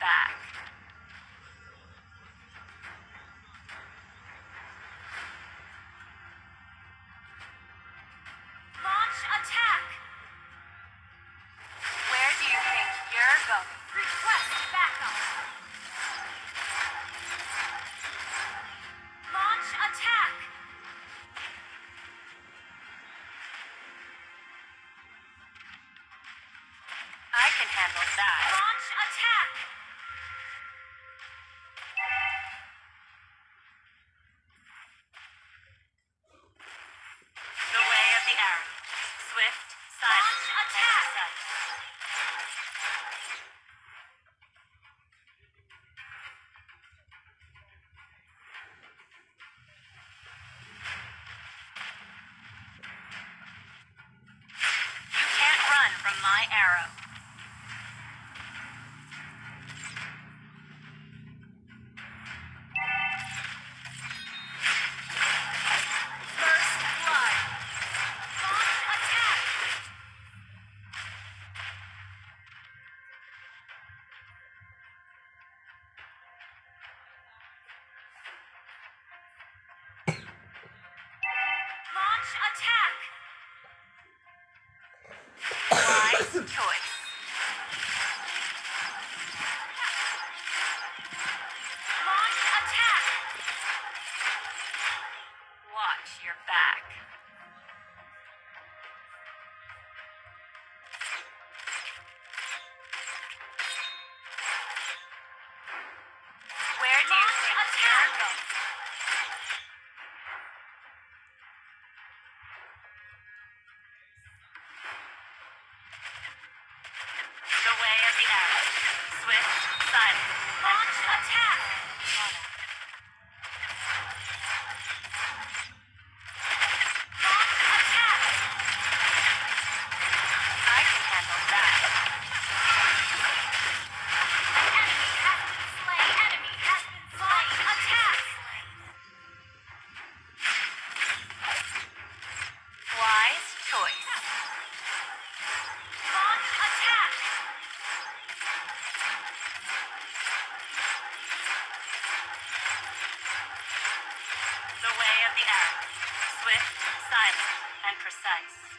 back. Launch attack! the act, swift, silent, and precise.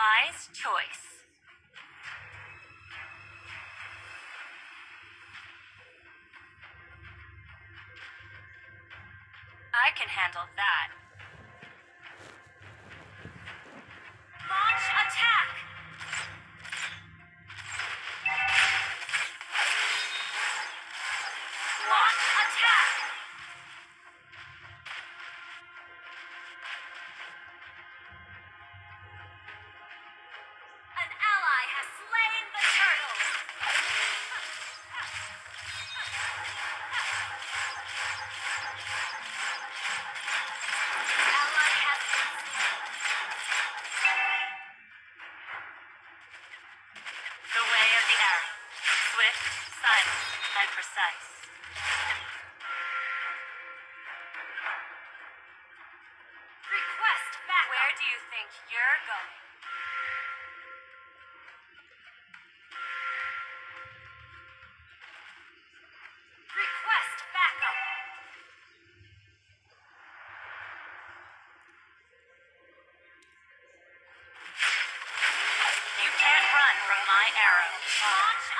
wise choice. Swift, silent, and precise. Request back. Where do you think you're going? Request backup. You can't run from my arrow.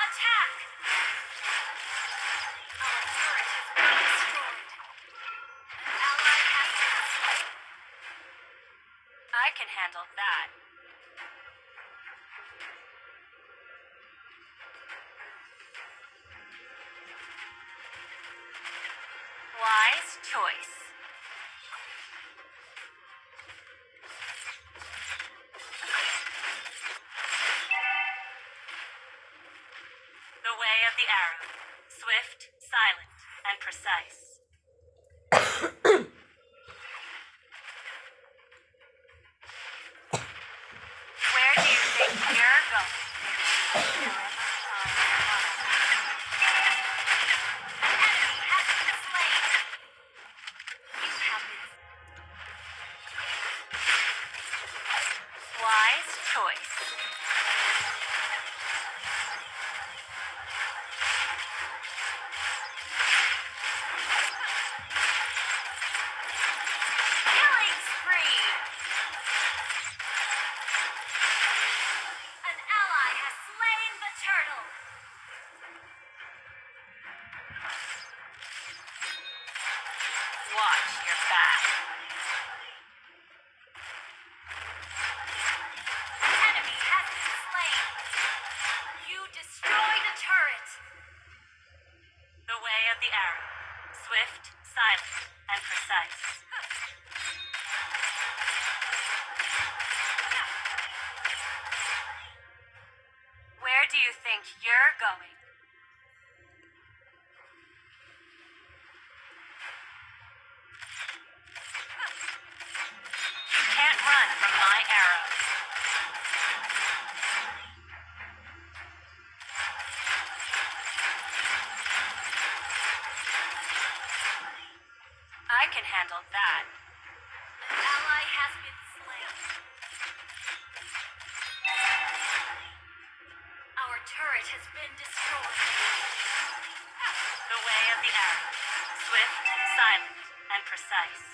of the arrow, swift, silent, and precise. handled that. An ally has been slain. Our turret has been destroyed. The way of the arrow. Swift, silent, and precise.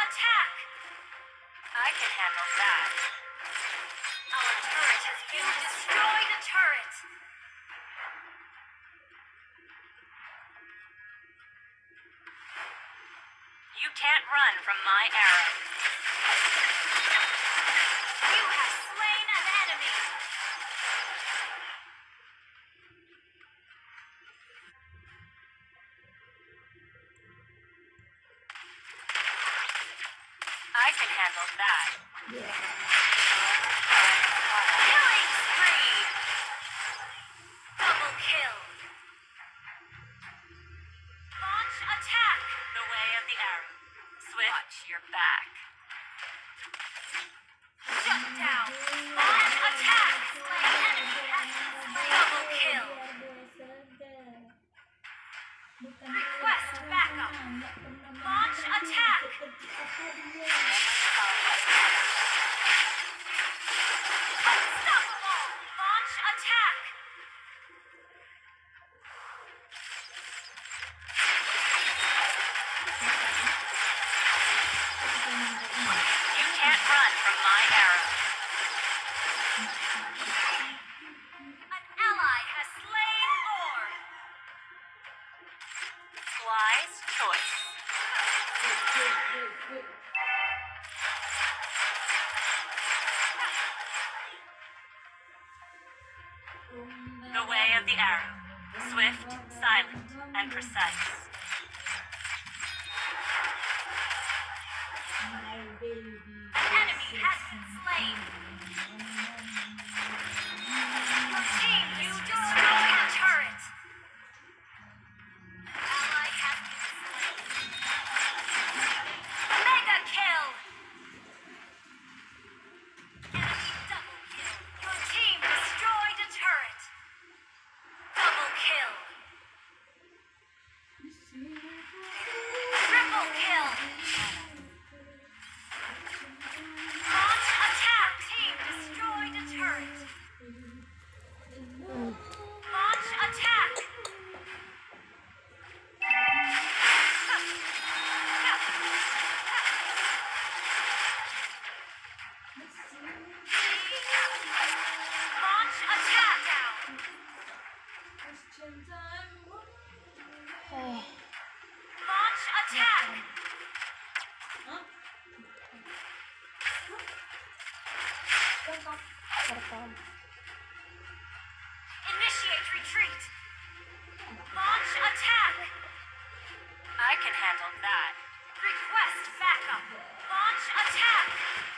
Attack! I can handle that. Our turret has been destroyed! Attack the way of the arrow. Swift, watch your back. Shut down. Bomb attack. Double kill. Request backup. Launch attack. of the arrow. Swift, silent, and precise. The enemy has been slain. Initiate retreat. Launch attack. I can handle that. Request backup. Launch attack.